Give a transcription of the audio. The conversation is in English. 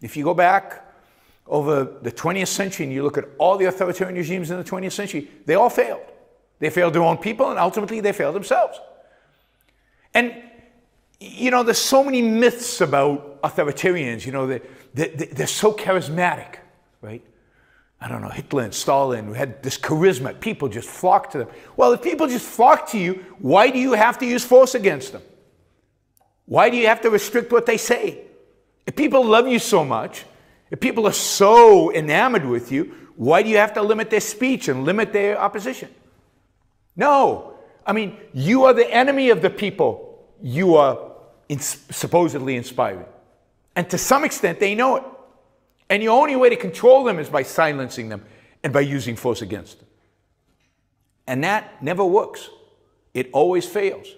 If you go back over the 20th century and you look at all the authoritarian regimes in the 20th century, they all failed. They failed their own people and ultimately they failed themselves. And, you know, there's so many myths about authoritarians, you know, they, they, they're so charismatic, right? I don't know, Hitler and Stalin had this charisma. People just flocked to them. Well, if people just flock to you, why do you have to use force against them? Why do you have to restrict what they say? If people love you so much, if people are so enamored with you, why do you have to limit their speech and limit their opposition? No. I mean, you are the enemy of the people you are supposedly inspiring. And to some extent, they know it. And the only way to control them is by silencing them and by using force against them. And that never works, it always fails.